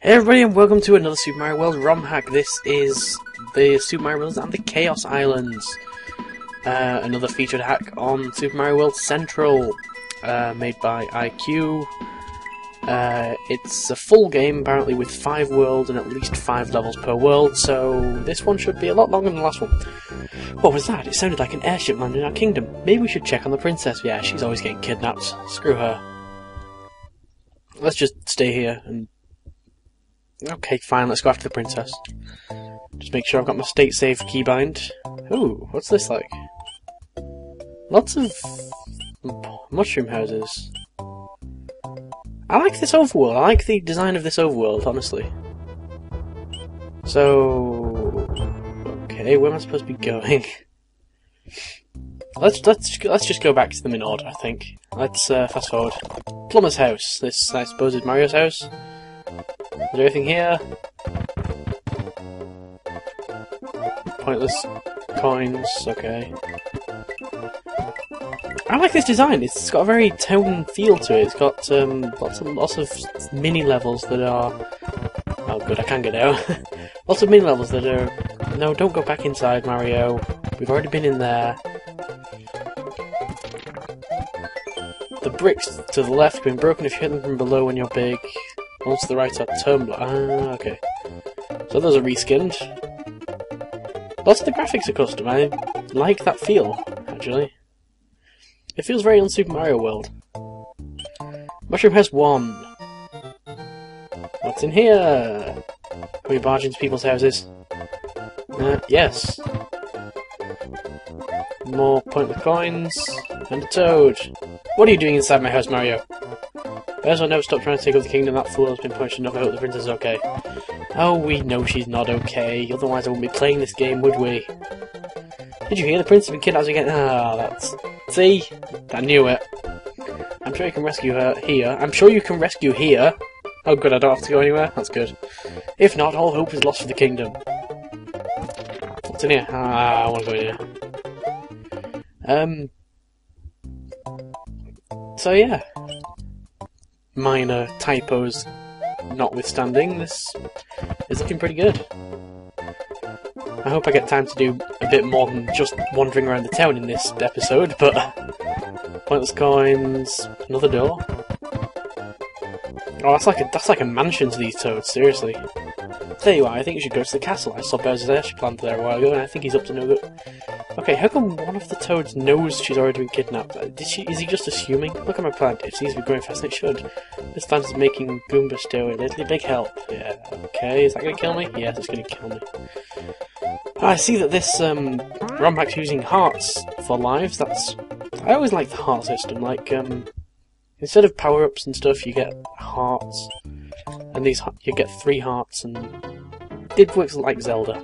Hey everybody and welcome to another Super Mario World ROM hack. This is the Super Mario World and the Kaos Islands. Uh, another featured hack on Super Mario World Central, uh, made by iQue. Uh, it's a full game, apparently, with five worlds and at least five levels per world, so this one should be a lot longer than the last one. What was that? It sounded like an airship landing in our kingdom. Maybe we should check on the princess. Yeah, she's always getting kidnapped. Screw her. Let's just stay here and Okay, fine, let's go after the princess. Just make sure I've got my state save keybind. Ooh, what's this like? Lots of mushroom houses. I like this overworld. I like the design of this overworld, honestly. So, okay, where am I supposed to be going? let's let's let's just go back to them in order. I think. Let's uh, fast forward. Plumber's house. This, I suppose, is Mario's house. Is there anything here? Pointless coins, okay. I like this design, it's got a very tone feel to it. It's got um, lots of lots of mini levels that are Oh good, I can get out. lots of mini levels that are No, don't go back inside, Mario. We've already been in there. The bricks to the left have been broken if you hit them from below when you're big. To the right are Tumblr. Ah, okay. So those are reskinned. Lots of the graphics are custom. I like that feel, actually. It feels very on Super Mario World. Mushroom has one. What's in here? Can we barge into people's houses? Uh, yes. More point with coins. And a toad. What are you doing inside my house, Mario? Bowser never stop trying to take over the kingdom. That fool has been punished enough. I hope the princess is okay. Oh, we know she's not okay. Otherwise I wouldn't be playing this game, would we? Did you hear the prince has been kidnapped again? Ah, that's... See? I knew it. I'm sure you can rescue her here. I'm sure you can rescue here. Oh good, I don't have to go anywhere? That's good. If not, all hope is lost for the kingdom. What's in here? Ah, I want to go in here. Um... So yeah, minor typos notwithstanding, this is looking pretty good. I hope I get time to do a bit more than just wandering around the town in this episode, but pointless coins, another door. Oh, that's like a that's like a mansion to these toads. Seriously. Tell you what, I think you should go to the castle. I saw Bowser's airship plant there a while ago, and I think he's up to no good. Okay, how come one of the toads knows she's already been kidnapped? Uh, did she? Is he just assuming? Look at my plant. It seems to be growing faster than it should. This plant is making Goomba stew a little big help. Yeah. Okay, is that gonna kill me? Yes, it's gonna kill me. I see that this um, ROM hack's using hearts for lives. That's I always like the heart system. Like um, instead of power ups and stuff, you get hearts, and these you get three hearts, and it works like Zelda.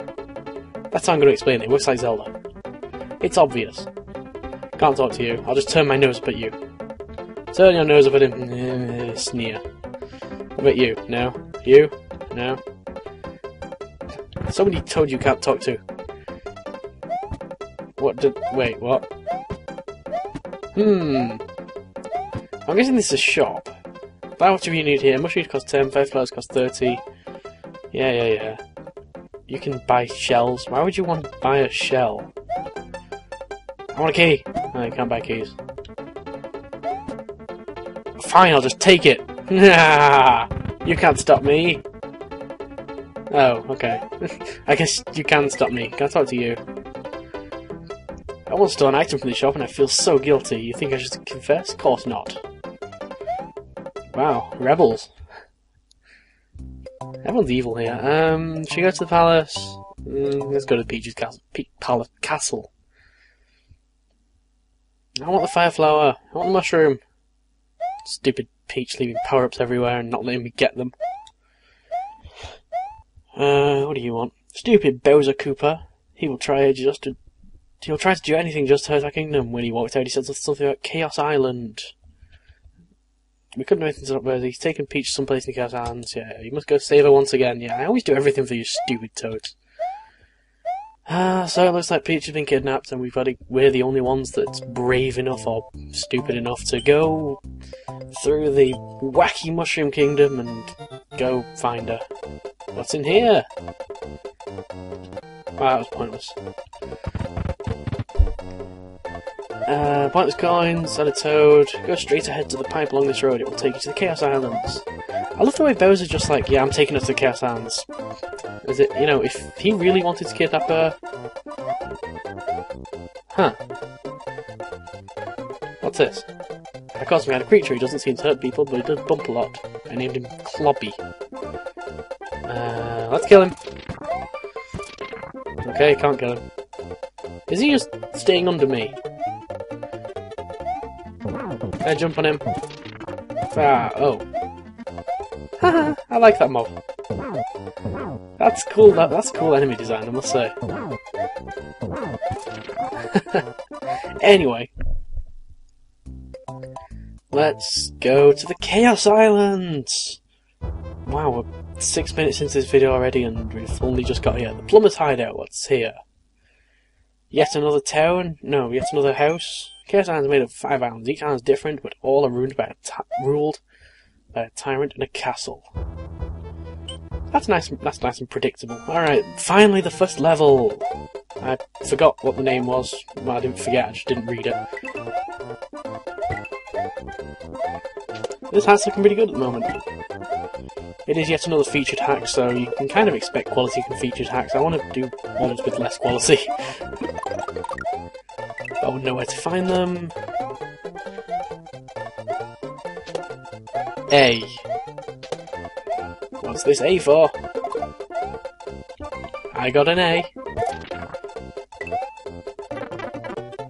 That's how I'm going to explain it. It works like Zelda. It's obvious. Can't talk to you. I'll just turn my nose up at you. Turn your nose up at him. Uh, sneer. What about you? No? You? No? Somebody told you can't talk to. What did... Wait, what? Hmm. I'm guessing this is a shop. Buy whatever you need here. Mushrooms cost 10, five flowers cost 30. Yeah, yeah, yeah. You can buy shells. Why would you want to buy a shell? I want a key. You can't buy keys. Fine, I'll just take it. you can't stop me. Oh, okay. I guess you can stop me. Can I talk to you? I once stole an item from the shop and I feel so guilty. You think I should confess? Of course not. Wow, rebels. Everyone's evil here. Um, should we go to the palace? Mm, let's go to Peach's castle. Pe palace castle. I want the fire flower. I want the mushroom. Stupid Peach leaving power-ups everywhere and not letting me get them. Uh, what do you want? Stupid Bowser Koopa. He will try just to... He'll try to do anything just to hurt our kingdom. When he walked out, he said something about Kaos Island. We couldn't do anything about He's taken Peach someplace in Kaos Islands. Yeah, you must go save her once again. Yeah, I always do everything for you stupid toads. Ah, so it looks like Peach has been kidnapped, and we've got to, we're the only ones that's brave enough or stupid enough to go through the wacky Mushroom Kingdom and go find her. What's in here? Oh, that was pointless. Uh, pointless coins, and a toad. Go straight ahead to the pipe along this road. It will take you to the Kaos Islands. I love the way Bowser's just like, yeah, I'm taking us to the Kaos Islands. Is it, you know, if he really wanted to kidnap her... Huh. What's this? Of course we had a creature. He doesn't seem to hurt people, but he does bump a lot. I named him Clobby. Uh, let's kill him. Okay, can't kill him. Is he just staying under me? I jump on him? Ah, oh. Haha, I like that mob. That's cool, that, that's cool enemy design, I must say. anyway. Let's go to the Kaos Islands! Wow, we're six minutes into this video already and we've only just got here. The Plumber's Hideout, what's here? Yet another town? No, yet another house? Kaos Islands made of five islands. Each island is different, but all are ruled by a ruled by a tyrant and a castle. That's nice. That's nice and predictable. All right, finally the first level. I forgot what the name was. Well, I didn't forget. I just didn't read it. This hat's looking pretty good at the moment. It is yet another featured hack, so you can kind of expect quality from featured hacks. I want to do ones with less quality. I would know where to find them. A. What's this A for? I got an A.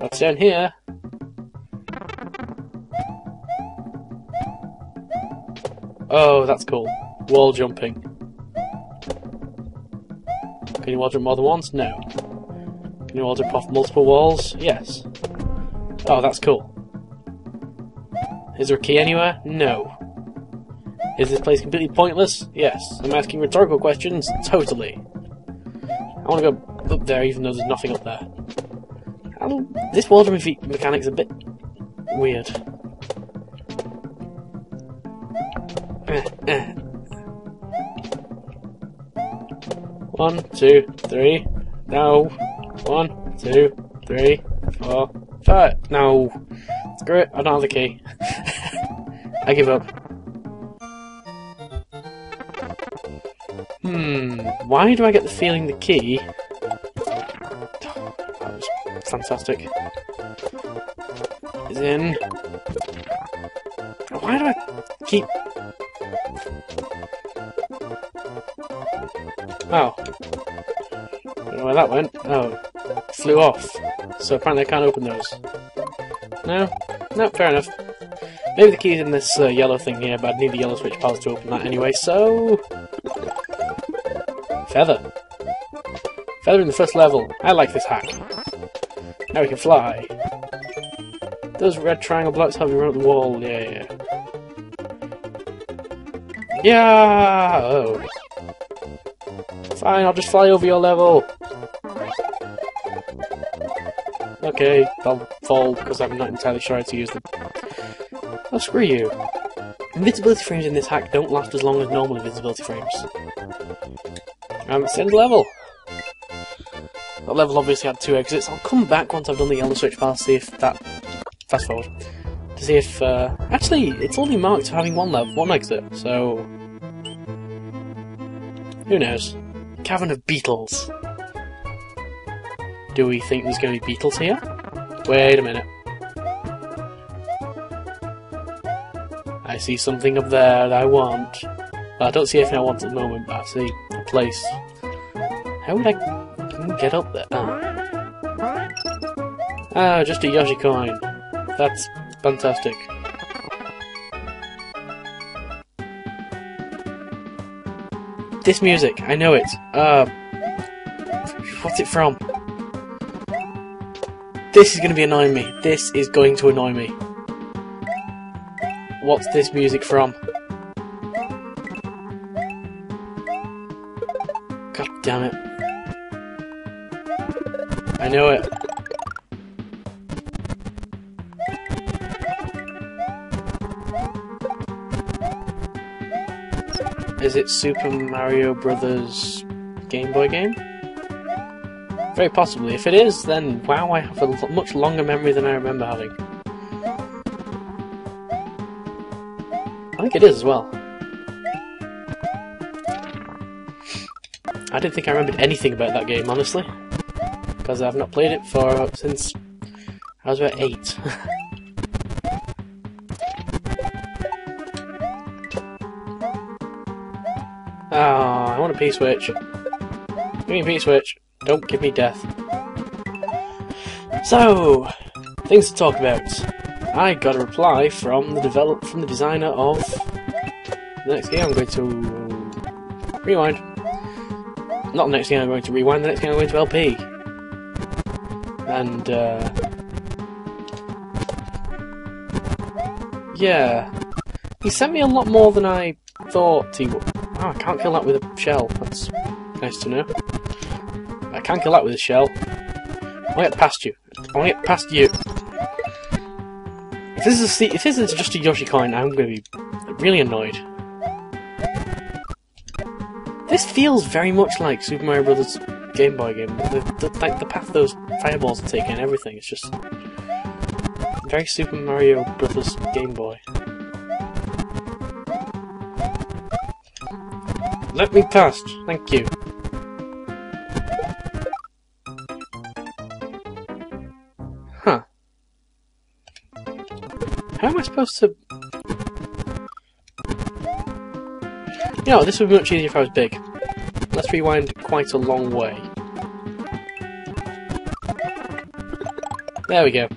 What's down here? Oh, that's cool. Wall jumping. Can you wall jump more than once? No. Can you wall jump off multiple walls? Yes. Oh, that's cool. Is there a key anywhere? No. Is this place completely pointless? Yes. I'm asking rhetorical questions? Totally. I want to go up there even though there's nothing up there. this wall jumping mechanic's a bit weird. Eh, eh. One, two, three. No. One, two, three, four, five. No. Screw it. I don't have the key. I give up. Why do I get the feeling the key... That was fantastic. Is in... Why do I keep... Oh. Don't know where that went. Oh. Flew off. So apparently I can't open those. No? No, fair enough. Maybe the key's in this uh, yellow thing here, but I'd need the yellow switch palace to open that anyway, so... Feather. Feather in the first level. I like this hack. Now we can fly. Those red triangle blocks help you run up the wall. Yeah, yeah. Yeah! Oh. Fine, I'll just fly over your level. Okay, I'll fall because I'm not entirely sure how to use them. Oh, screw you. Invisibility frames in this hack don't last as long as normal invisibility frames. It's the level. That level obviously had two exits. I'll come back once I've done the yellow switch palace, see if that... Fast forward. To see if... Uh, actually, it's only marked having one level, one exit, so... Who knows? Cavern of Beetles. Do we think there's going to be beetles here? Wait a minute. I see something up there that I want. I don't see anything I want at the moment, but I see a place. How would I get up there? Ah, ah just a Yoshi coin. That's fantastic. This music, I know it. Uh, what's it from? This is going to be annoying me. This is going to annoy me. What's this music from? I know it. Is it Super Mario Brothers Game Boy game? Very possibly. If it is, then wow, I have a much longer memory than I remember having. I think it is as well. I didn't think I remembered anything about that game, honestly. Because I've not played it for since I was about eight. Ah, oh, I want a P-switch. Give me a P-switch. Don't give me death. So, things to talk about. I got a reply from the develop from the designer of the next game I'm going to rewind. Not the next game I'm going to rewind, the next game I'm going to LP. And uh, yeah, he sent me a lot more than I thought he would. Oh, I can't kill that with a shell. That's nice to know. I can't kill that with a shell. I want to get past you. I want to get past you. If this is a, if this is just a Yoshi coin, I'm going to be really annoyed. This feels very much like Super Mario Brothers Game Boy game. The, the, like the path those fireballs are taking, everything. It's just very Super Mario Brothers Game Boy. Let me past. Thank you. Huh. How am I supposed to... You know, this would be much easier if I was big. Let's rewind quite a long way. There we go.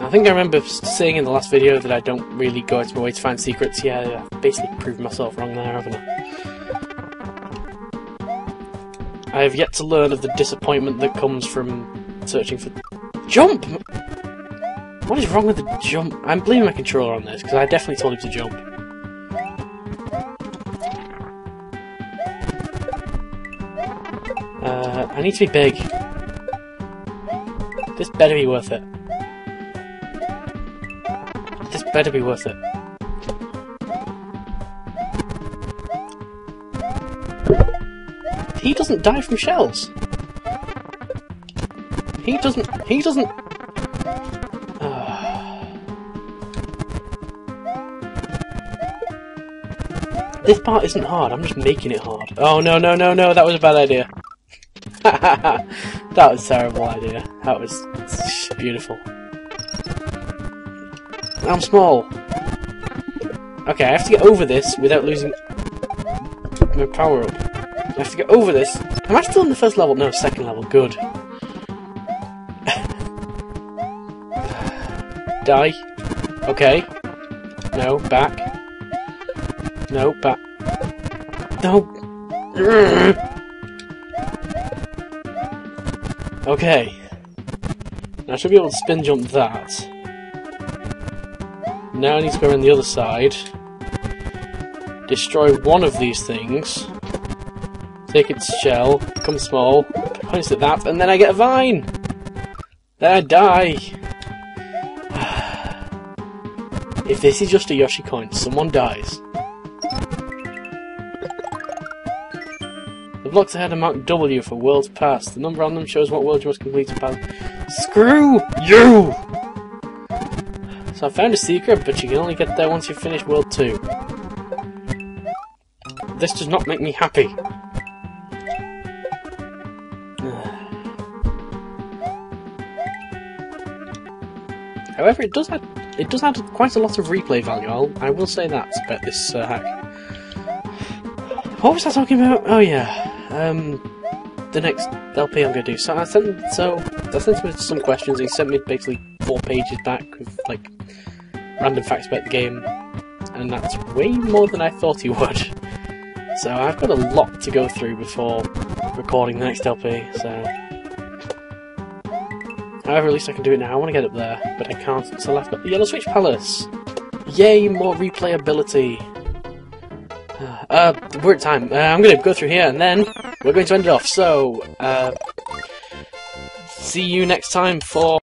I think I remember saying in the last video that I don't really go out of my way to find secrets. Yeah, I've basically proved myself wrong there, haven't I? I have yet to learn of the disappointment that comes from searching for... Jump! What is wrong with the jump? I'm blaming my controller on this, because I definitely told him to jump. Uh, I need to be big. This better be worth it. This better be worth it. He doesn't die from shells. He doesn't. He doesn't. This part isn't hard, I'm just making it hard. Oh no, no, no, no, that was a bad idea. that was a terrible idea. That was beautiful. I'm small. Okay, I have to get over this without losing my power up. I have to get over this. Am I still in the first level? No, second level. Good. Die. Okay. No, back. No, but... No. Okay. I should be able to spin jump that. Now I need to go around the other side. Destroy one of these things. Take its shell, become small, point at that, and then I get a vine! Then I die! if this is just a Yoshi coin, someone dies. Blocks ahead are marked W for worlds past. The number on them shows what world you must complete to pass. Screw you! So I found a secret, but you can only get there once you finish World 2. This does not make me happy. However, it does add it does add quite a lot of replay value. I'll, I will say that about this uh, hack. What was I talking about? Oh yeah, um, the next LP I'm going to do. So I sent so I sent him some questions. He sent me basically four pages back with like random facts about the game, and that's way more than I thought he would. So I've got a lot to go through before recording the next LP, so... However, at least I can do it now. I want to get up there, but I can't, so I've got the Yellow Switch Palace! Yay, more replayability! Uh, we're at time. Uh, I'm going to go through here, and then we're going to end it off. So, uh, see you next time for...